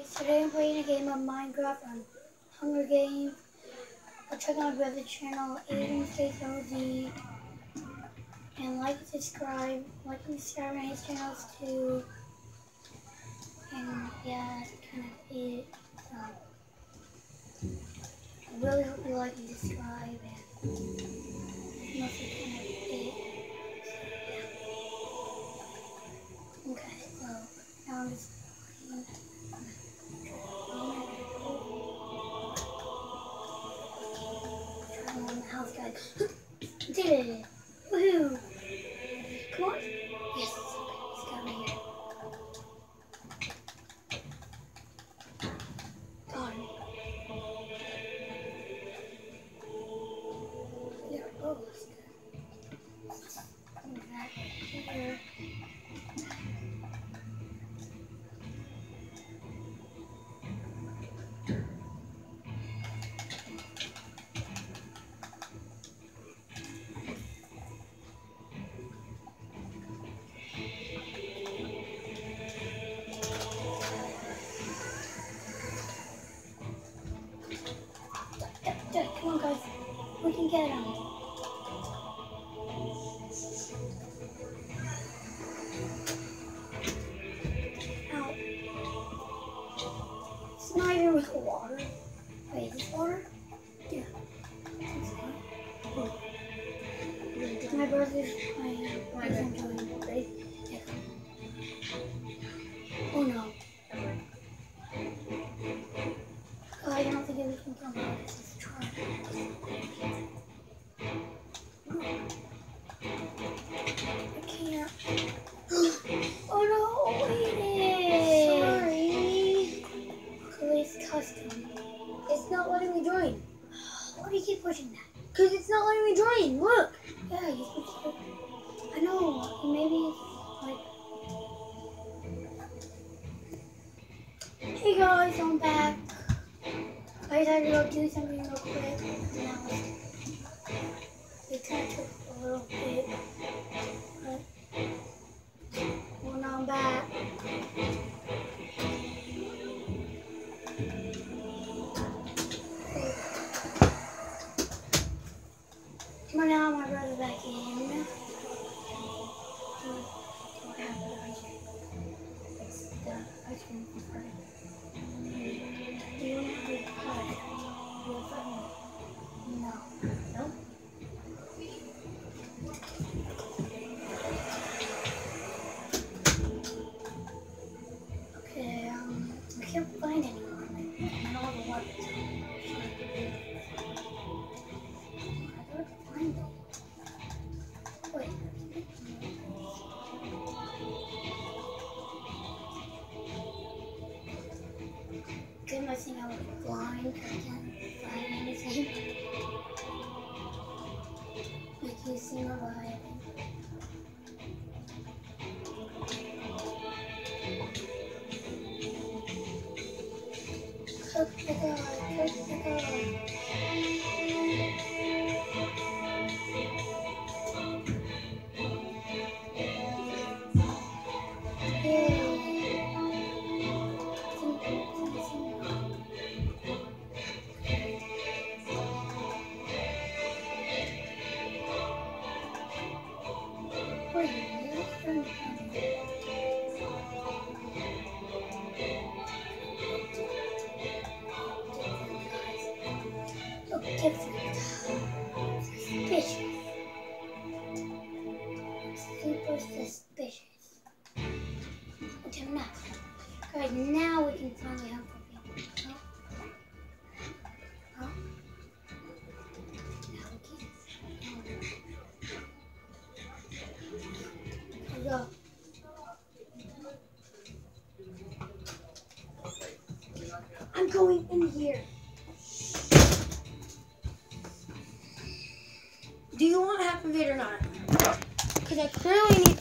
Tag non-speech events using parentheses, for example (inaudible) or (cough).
guys, today I'm playing a game of Minecraft on Hunger Games. I'll check out my brother's channel, Aiden Stays. And like and subscribe. Like and subscribe on his channels too. And yeah, that's kind of it. So, I really hope you like and subscribe. And that's kind of it. Okay, so now I'm just house, guys. (laughs) Did it! Woohoo! Can get him. Ow. It's not even with water. Water? Yeah. My brother's my brother's enjoying Ready? Pushing that? Because it's not letting me join. Look. Yeah, to. I know. Maybe it's like. Hey guys, I'm back. I just had to go do something real quick. My brother back in. What happened right here? It's? Okay, um, I can't find anyone. I know all Goodness, thing I was blind. I can't find anything. Like see my light. Cook the guy, cook the guy. Guys, now we can finally help people. We go. I'm going in here. Do you want half of it or not? Because I clearly need